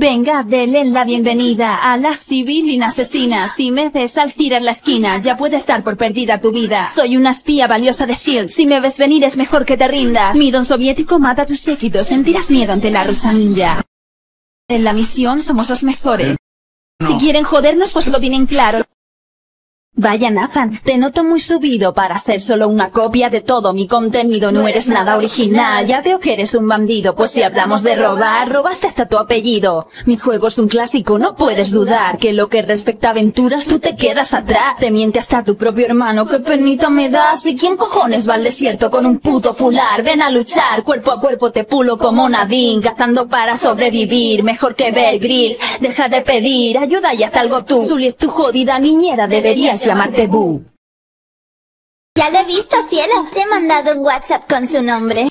Venga, denle la bienvenida a la civil asesina. Si me ves al girar la esquina, ya puede estar por perdida tu vida. Soy una espía valiosa de S.H.I.E.L.D. Si me ves venir es mejor que te rindas. Mi don soviético mata a tus séquitos, sentirás miedo ante la rusa ninja. En la misión somos los mejores. Si quieren jodernos, pues lo tienen claro. Vaya Nathan, te noto muy subido para ser solo una copia de todo mi contenido, no eres nada original, ya veo que eres un bandido, pues si hablamos de robar, robaste hasta tu apellido. Mi juego es un clásico, no puedes dudar, que lo que respecta a aventuras tú te quedas atrás. Te miente hasta tu propio hermano, qué penita me das, y quién cojones va al desierto con un puto fular, ven a luchar, cuerpo a cuerpo te pulo como Nadine, cazando para sobrevivir, mejor que ver gris, deja de pedir, ayuda y haz algo tú, Zulie tu jodida niñera, deberías llamarte Boo. Ya lo he visto, cielo. Te he mandado un WhatsApp con su nombre.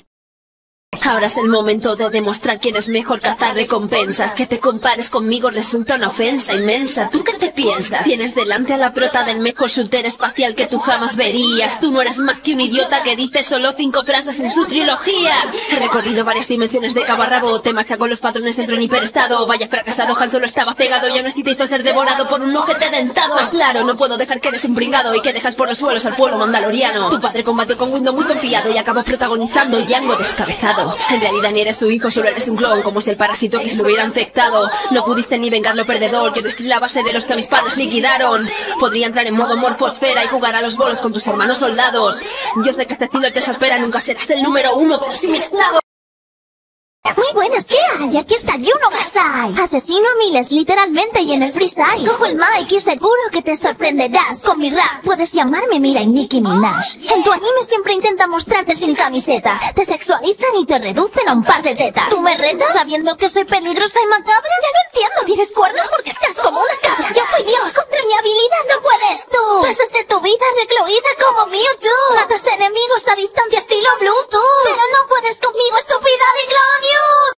Ahora es el momento de demostrar quién es mejor cazar recompensas. Que te compares conmigo resulta una ofensa inmensa. ¿Tú qué te piensas? Tienes delante a la prota del mejor shooter espacial que tú jamás verías. Tú no eres más que un idiota que dice solo cinco frases en su trilogía. He recorrido varias dimensiones de cabo a rabo. Te machacó los patrones en hiperestado. Vaya fracasado, Han solo estaba cegado. Ya no es te hizo ser devorado por un ojete dentado. Pues claro, no puedo dejar que eres un pringado y que dejas por los suelos al pueblo mandaloriano. Tu padre combatió con Windows muy confiado y acabó protagonizando Yango descabezado. En realidad ni eres su hijo, solo eres un clon, como si el parásito que se lo hubiera infectado. No pudiste ni vengar lo perdedor, yo destruí la base de los que mis padres liquidaron. Podría entrar en modo morfosfera y jugar a los bolos con tus hermanos soldados. Yo sé que este estilo te desespera, nunca serás el número uno, pero sí mi esclavo. Muy buenos, ¿qué hay? Aquí está Juno Gasai. Asesino a miles, literalmente, y en el freestyle. Cojo el mic y seguro que te sorprenderás con mi rap. Puedes llamarme Mira y Nicki Minaj. En tu anime siempre intenta mostrarte sin camiseta. Te sexualizan y te reducen a un par de tetas. ¿Tú me retas sabiendo que soy peligrosa y macabra? Ya no entiendo, tienes cuernos porque estás como una cabra. Yo fui Dios, contra mi habilidad no puedes tú. Pasaste tu vida recluida como Mewtwo. Matas Bluetooth.